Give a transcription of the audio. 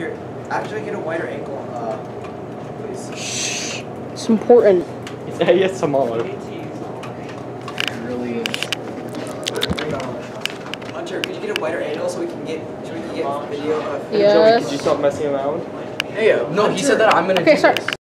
Here, i get a wider angle, uh, please. Shh. It's important. It's smaller. Really. Hunter, could you get a wider angle so we can get so we can get video of Yes. Joey, could you stop messing around? Hey, uh, no, he said that I'm gonna Okay, do start. this.